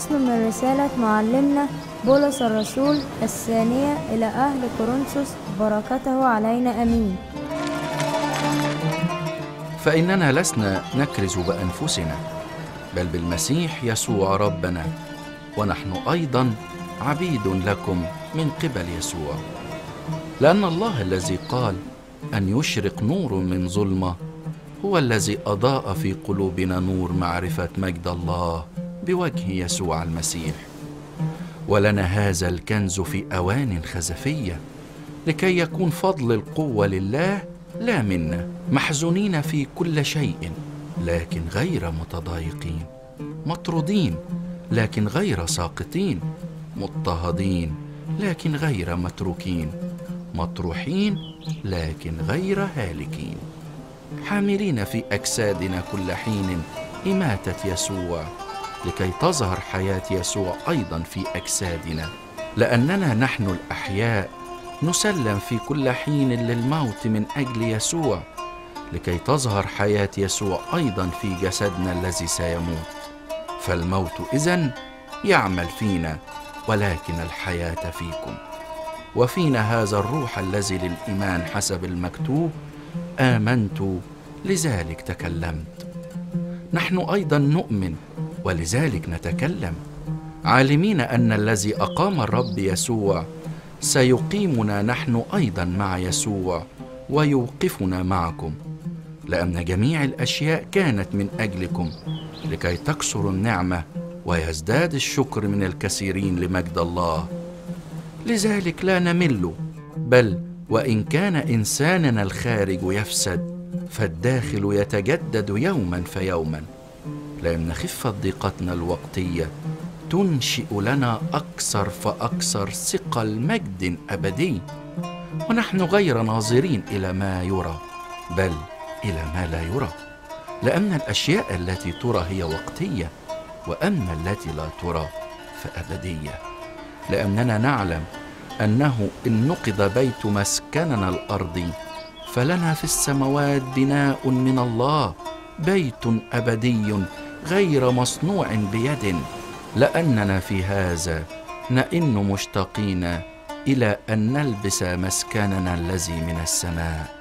فصل من رسالة معلمنا بولس الرسول الثانية إلى أهل كورنثوس بركته علينا أمين. فإننا لسنا نكرز بأنفسنا بل بالمسيح يسوع ربنا ونحن أيضا عبيد لكم من قبل يسوع. لأن الله الذي قال أن يشرق نور من ظلمة هو الذي أضاء في قلوبنا نور معرفة مجد الله. بوجه يسوع المسيح. ولنا هذا الكنز في أوان خزفية لكي يكون فضل القوة لله لا منا محزونين في كل شيء لكن غير متضايقين مطرودين لكن غير ساقطين مضطهدين لكن غير متروكين مطروحين لكن غير هالكين. حاملين في أجسادنا كل حين إماتة يسوع. لكي تظهر حياة يسوع أيضا في أجسادنا. لأننا نحن الأحياء نسلم في كل حين للموت من أجل يسوع لكي تظهر حياة يسوع أيضا في جسدنا الذي سيموت. فالموت اذن يعمل فينا ولكن الحياة فيكم. وفينا هذا الروح الذي للإيمان حسب المكتوب آمنت لذلك تكلمت. نحن أيضا نؤمن ولذلك نتكلم. عالمين أن الذي أقام الرب يسوع سيقيمنا نحن أيضا مع يسوع ويوقفنا معكم. لأن جميع الأشياء كانت من أجلكم لكي تكثر النعمة ويزداد الشكر من الكثيرين لمجد الله. لذلك لا نمل بل وإن كان إنساننا الخارج يفسد فالداخل يتجدد يوما فيوما. لأن خفه ضيقتنا الوقتية. تنشئ لنا أكثر فأكثر ثقل مجد ابدي ونحن غير ناظرين إلى ما يرى بل إلى ما لا يرى. لأن الأشياء التي ترى هي وقتية وأما التي لا ترى فأبدية. لأننا نعلم أنه إن نقض بيت مسكننا الارضي فلنا في السماوات بناء من الله. بيت أبدي غير مصنوع بيد لأننا في هذا نئن مشتاقين إلى أن نلبس مسكننا الذي من السماء.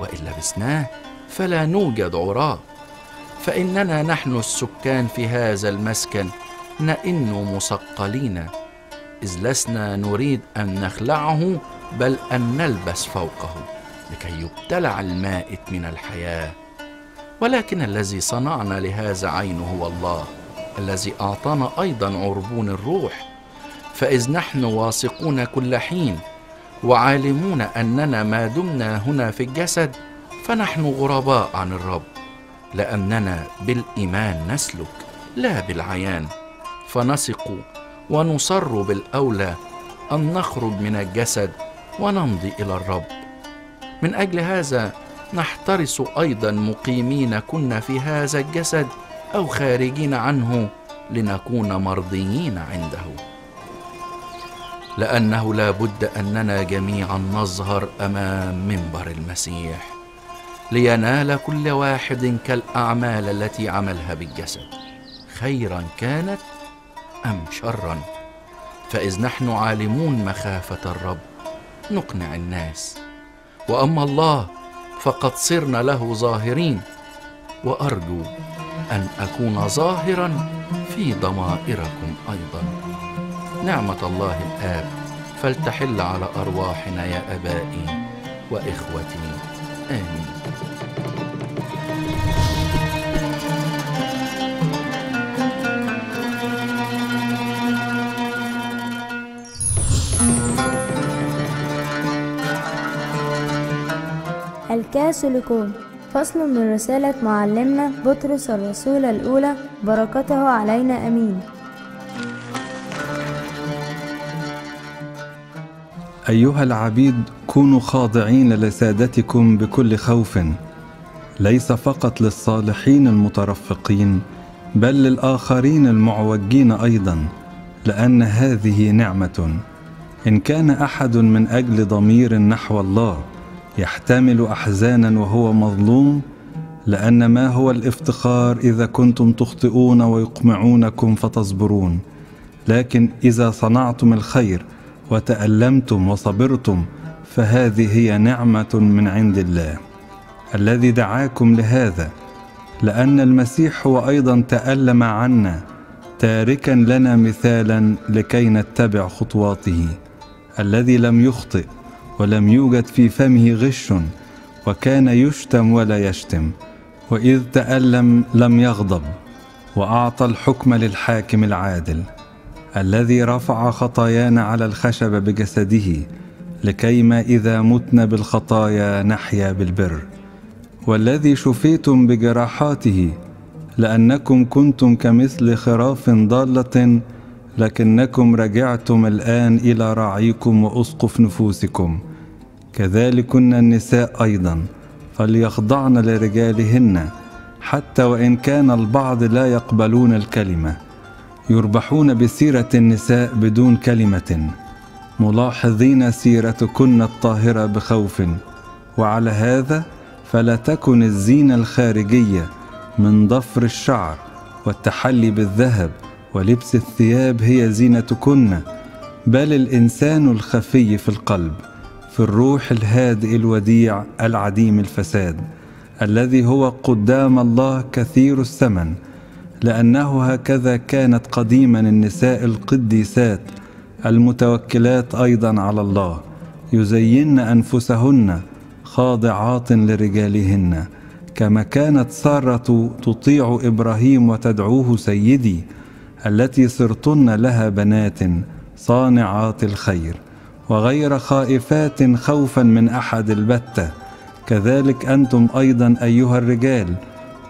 وإن لبسناه فلا نوجد عراه فإننا نحن السكان في هذا المسكن نئن مثقلين. إذ لسنا نريد أن نخلعه بل أن نلبس فوقه لكي يبتلع المائت من الحياة. ولكن الذي صنعنا لهذا عين هو الله الذي أعطانا أيضا عربون الروح. فإذ نحن واثقون كل حين وعالمون أننا ما دمنا هنا في الجسد فنحن غرباء عن الرب. لأننا بالإيمان نسلك لا بالعيان. فنثق ونصر بالأولى أن نخرج من الجسد ونمضي إلى الرب. من أجل هذا نحترس أيضا مقيمين كنا في هذا الجسد أو خارجين عنه لنكون مرضيين عنده. لأنه لا بد أننا جميعا نظهر أمام منبر المسيح لينال كل واحد كالأعمال التي عملها بالجسد خيرا كانت أم شرا. فإذ نحن عالمون مخافة الرب نقنع الناس. وأما الله فقد صرنا له ظاهرين وأرجو أن أكون ظاهرا في ضمائركم أيضا. نعمة الله الآب فلتحل على أرواحنا يا أبائي وإخوتي. آمين. الكاثوليكون فصل من رسالة معلمنا بطرس الرسول الأولى. بركته علينا أمين. أيها العبيد كونوا خاضعين لسادتكم بكل خوف. ليس فقط للصالحين المترفقين بل للآخرين المعوجين أيضا لأن هذه نعمة. إن كان أحد من أجل ضمير نحو الله يحتمل أحزانا وهو مظلوم لأن ما هو الافتخار إذا كنتم تخطئون ويقمعونكم فتصبرون. لكن إذا صنعتم الخير وتألمتم وصبرتم فهذه هي نعمة من عند الله. الذي دعاكم لهذا لأن المسيح هو أيضا تألم عنا تاركا لنا مثالا لكي نتبع خطواته. الذي لم يخطئ ولم يوجد في فمه غش وكان يشتم ولا يشتم وإذ تألم لم يغضب وأعطى الحكم للحاكم العادل الذي رفع خطايانا على الخشب بجسده لكيما إذا متنا بالخطايا نحيا بالبر. والذي شفيتم بجراحاته لأنكم كنتم كمثل خراف ضالة لكنكم رجعتم الآن إلى راعيكم وأسقف نفوسكم. كذلكن النساء أيضا فليخضعن لرجالهن حتى وإن كان البعض لا يقبلون الكلمة. يربحون بسيرة النساء بدون كلمة. ملاحظين سيرتكن الطاهرة بخوف. وعلى هذا فلا تكن الزينة الخارجية من ضفر الشعر والتحلي بالذهب ولبس الثياب هي زينتكن بل الإنسان الخفي في القلب. في الروح الهادئ الوديع العديم الفساد الذي هو قدام الله كثير الثمن لأنه هكذا كانت قديما النساء القديسات المتوكلات أيضا على الله يزين أنفسهن خاضعات لرجالهن كما كانت سارة تطيع إبراهيم وتدعوه سيدي التي صرتن لها بنات صانعات الخير. وغير خائفات خوفا من أحد البتة. كذلك أنتم أيضا أيها الرجال.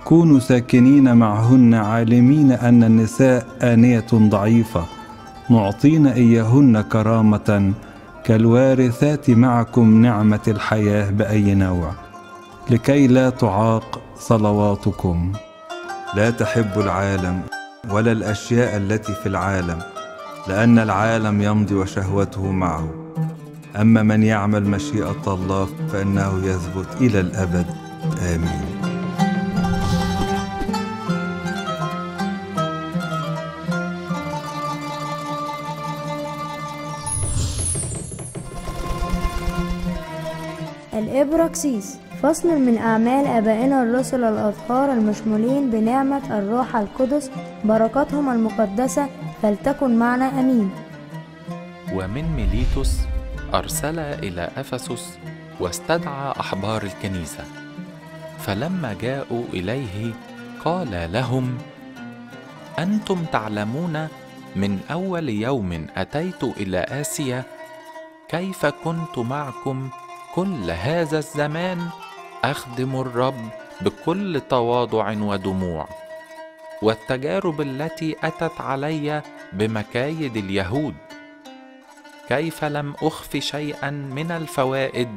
كونوا ساكنين معهن عالمين أن النساء آنية ضعيفة. معطين إياهن كرامة. كالوارثات معكم نعمة الحياة بأي نوع. لكي لا تعاق صلواتكم. لا تحب العالم ولا الأشياء التي في العالم لأن العالم يمضي وشهوته معه. أما من يعمل مشيئة الله فإنه يثبت إلى الأبد. آمين. الإبراكسيس فصل من أعمال آبائنا الرسل الأطهار المشمولين بنعمة الروح القدس بركاتهم المقدسة فلتكن معنا أمين. ومن ميليتوس أرسل إلى أفسس واستدعى أحبار الكنيسة. فلما جاءوا إليه قال لهم أنتم تعلمون من أول يوم أتيت إلى آسيا كيف كنت معكم كل هذا الزمان؟ أخدم الرب بكل تواضع ودموع. والتجارب التي أتت علي بمكايد اليهود كيف لم أخف شيئا من الفوائد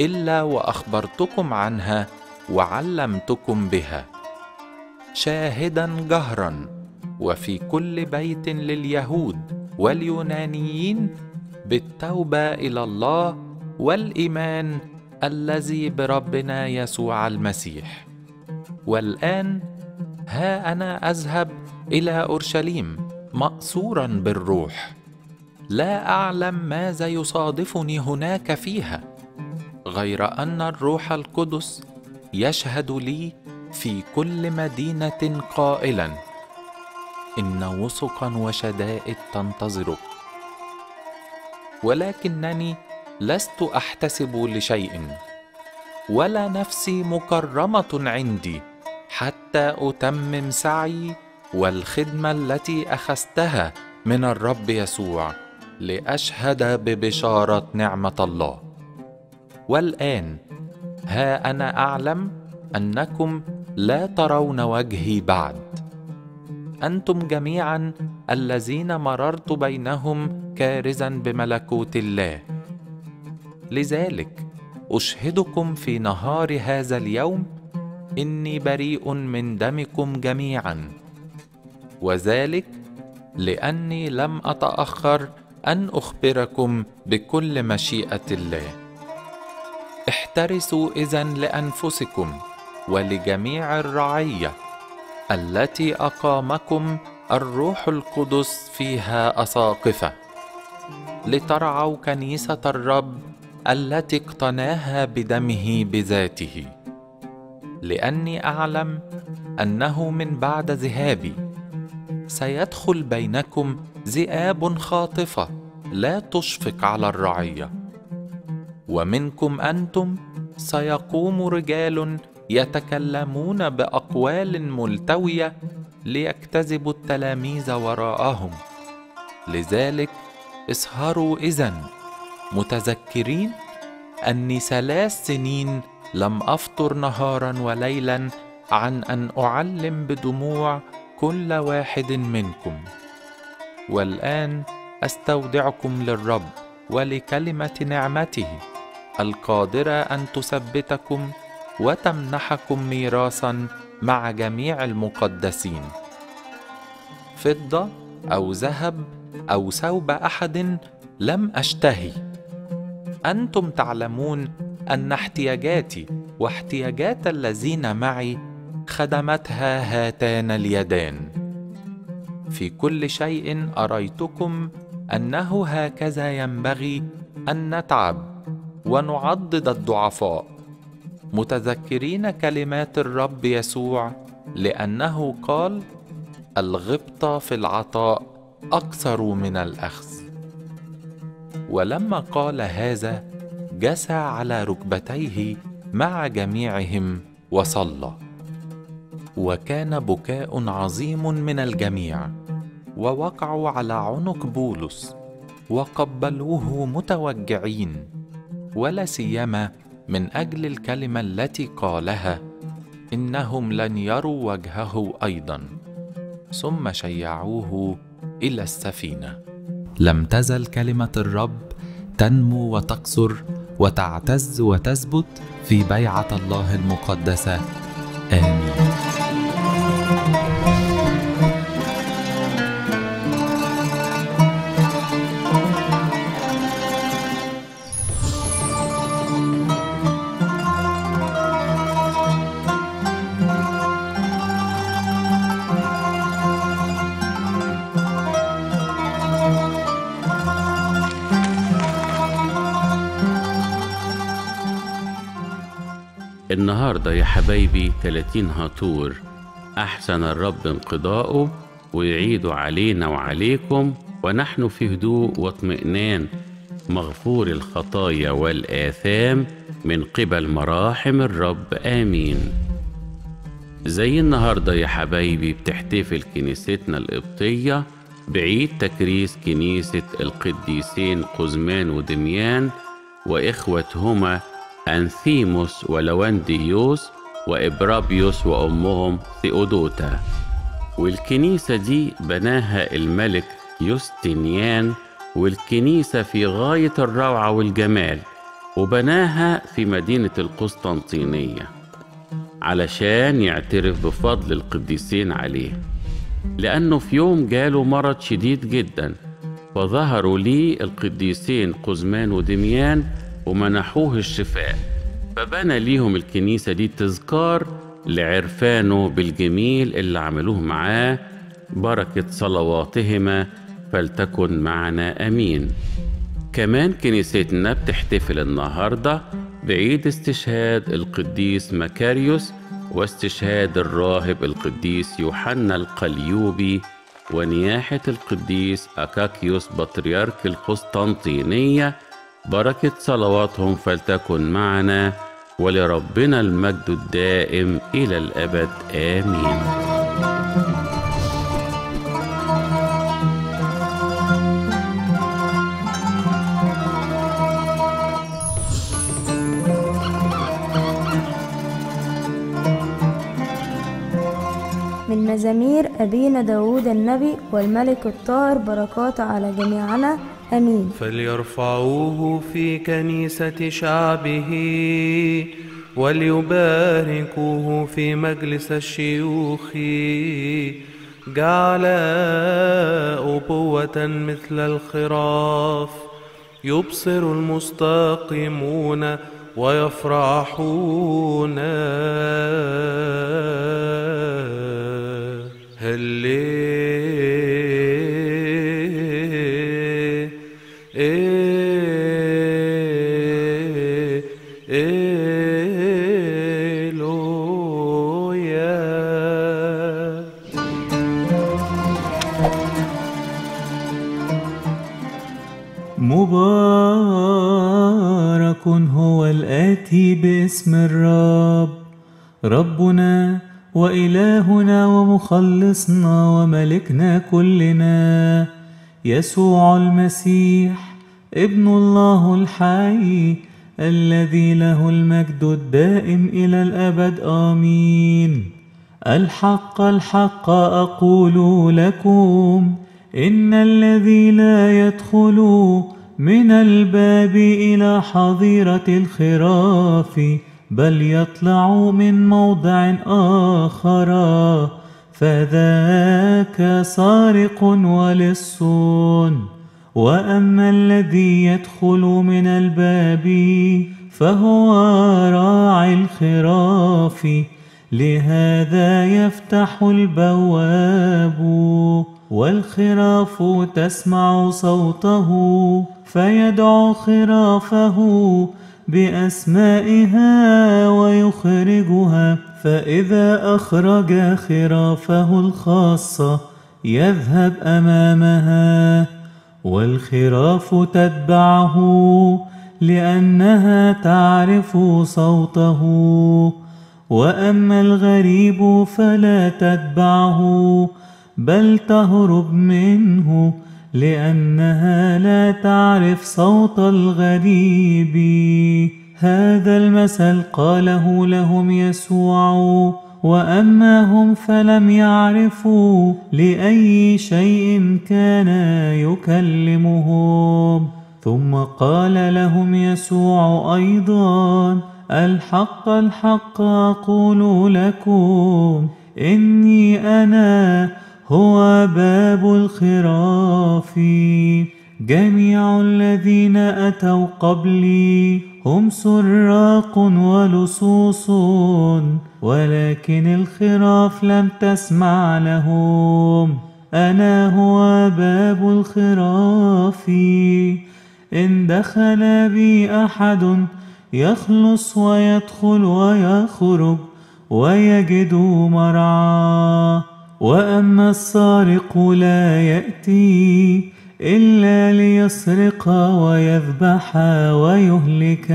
إلا وأخبرتكم عنها وعلمتكم بها. شاهدا جهرا. وفي كل بيت لليهود واليونانيين بالتوبة إلى الله والإيمان الذي بربنا يسوع المسيح. والآن ها أنا أذهب إلى أورشليم ماسورا بالروح. لا أعلم ماذا يصادفني هناك فيها غير أن الروح القدس يشهد لي في كل مدينة قائلا إن وثقا وشدائد تنتظرك ولكنني لست أحتسب لشيء ولا نفسي مكرمة عندي حتى أتمم سعي والخدمة التي أخذتها من الرب يسوع. لأشهد ببشارة نعمة الله. والآن ها أنا أعلم أنكم لا ترون وجهي بعد. أنتم جميعا الذين مررت بينهم كارزا بملكوت الله. لذلك أشهدكم في نهار هذا اليوم إني بريء من دمكم جميعا. وذلك لأني لم أتأخر أن أخبركم بكل مشيئة الله. احترسوا إذا لأنفسكم ولجميع الرعية التي أقامكم الروح القدس فيها أساقفة. لترعوا كنيسة الرب التي اقتناها بدمه بذاته. لأني أعلم أنه من بعد ذهابي سيدخل بينكم ذئاب خاطفة لا تشفق على الرعية. ومنكم أنتم سيقوم رجال يتكلمون بأقوال ملتوية ليجتذبوا التلاميذ وراءهم. لذلك اسهروا اذن متذكرين أني ثلاث سنين لم أفطر نهارا وليلا عن أن أعلم بدموع كل واحد منكم. والآن أستودعكم للرب ولكلمة نعمته القادرة أن تثبتكم وتمنحكم ميراثا مع جميع المقدسين. فضة أو ذهب أو ثوب أحد لم أشتهي. أنتم تعلمون أن احتياجاتي واحتياجات الذين معي خدمتها هاتان اليدان. في كل شيء أريتكم أنه هكذا ينبغي أن نتعب ونعضد الضعفاء. متذكرين كلمات الرب يسوع لأنه قال الغبطه في العطاء أكثر من الأخذ. ولما قال هذا جسى على ركبتيه مع جميعهم وصلى. وكان بكاء عظيم من الجميع ووقعوا على عنق بولس وقبلوه متوجعين ولا سيما من أجل الكلمة التي قالها إنهم لن يروا وجهه أيضا. ثم شيعوه إلى السفينة. لم تزل كلمة الرب تنمو وتكثر وتعتز وتثبت في بيعة الله المقدسة. آمين. النهاردة يا حبايبي 30 هاتور. أحسن الرب انقضاؤه ويعيده علينا وعليكم ونحن في هدوء واطمئنان. مغفور الخطايا والآثام من قبل مراحم الرب آمين. زي النهاردة يا حبايبي بتحتفل كنيستنا القبطية بعيد تكريس كنيسة القديسين قزمان ودميان وإخوتهما أنثيموس ولونديوس وإبرابيوس وأمهم ثيودوتا. والكنيسة دي بناها الملك يوستنيان والكنيسة في غاية الروعة والجمال وبناها في مدينة القسطنطينية علشان يعترف بفضل القديسين عليه. لأنه في يوم جاله مرض شديد جدا فظهروا ليه القديسين قزمان ودميان ومنحوه الشفاء فبنى ليهم الكنيسة دي تذكار لعرفانه بالجميل اللي عملوه معاه بركة صلواتهما فلتكن معنا أمين. كمان كنيستنا بتحتفل النهاردة بعيد استشهاد القديس مكاريوس واستشهاد الراهب القديس يوحنا القليوبي ونياحة القديس أكاكيوس بطريرك القسطنطينية بركة صلواتهم فلتكن معنا ولربنا المجد الدائم إلى الأبد آمين. من مزامير أبينا داود النبي والملك الطاهر بركات على جميعنا. أمين. فليرفعوه في كنيسة شعبه وليباركوه في مجلس الشيوخ. جعل أبوة مثل الخراف يبصر المستقيمون ويفرحون. هللويا مبارك هو الآتي باسم الرب. ربنا وإلهنا ومخلصنا وملكنا كلنا. يسوع المسيح ابن الله الحي الذي له المجد الدائم إلى الأبد. آمين. الحق الحق أقول لكم. إن الذي لا يدخل من الباب إلى حظيرة الخراف بل يطلع من موضع آخر فذاك سارق ولص وأما الذي يدخل من الباب فهو راعي الخراف لهذا يفتح البواب والخراف تسمع صوته فيدعو خرافه بأسمائها ويخرجها فإذا أخرج خرافه الخاصة يذهب أمامها. والخراف تتبعه لأنها تعرف صوته وأما الغريب فلا تتبعه بل تهرب منه لأنها لا تعرف صوت الغريب. هذا المثل قاله لهم يسوع وأما هم فلم يعرفوا لأي شيء كان يكلمهم ثم قال لهم يسوع أيضا الحق الحق أقول لكم إني أنا هو باب الخراف. جميع الذين أتوا قبلي هم سراق ولصوص ولكن الخراف لم تسمع لهم. أنا هو باب الخراف. إن دخل بي أحد يخلص ويدخل ويخرج ويجد مرعى. وأما السارق لا يأتي إلا ليسرق ويذبح ويهلك.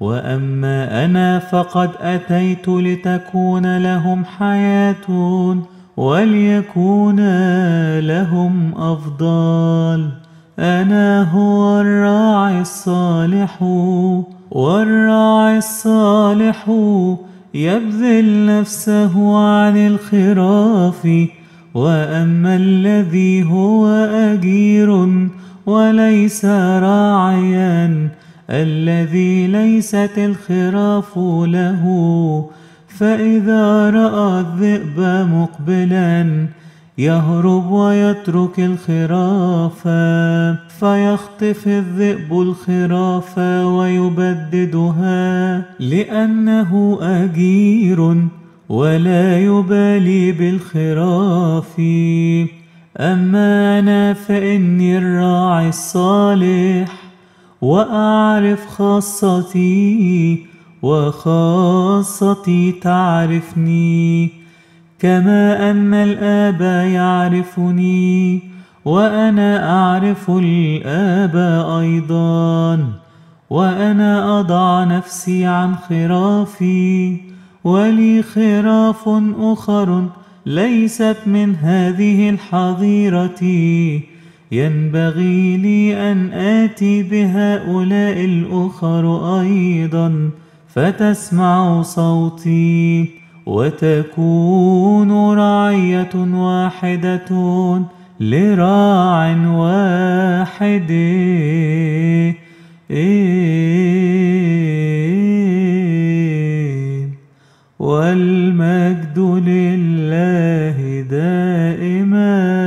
وأما أنا فقد أتيت لتكون لهم حياة وليكون لهم أفضل. أنا هو الراعي الصالح والراعي الصالح يبذل نفسه عن الخراف وأما الذي هو أجير وليس راعيا الذي ليست الخراف له فإذا رأى الذئب مقبلا يهرب ويترك الخراف فيخطف الذئب الخراف ويبددها لأنه أجير ولا يبالي بالخراف. أما أنا فإني الراعي الصالح وأعرف خاصتي وخاصتي تعرفني. كما أن الآب يعرفني وأنا أعرف الآب أيضا وأنا أضع نفسي عن خرافي ولي خراف أخر ليست من هذه الحظيرة. ينبغي لي أن آتي بهؤلاء الأخر أيضا فتسمع صوتي. وتكون رعية واحدة لراع واحد. والمجد لله دائما.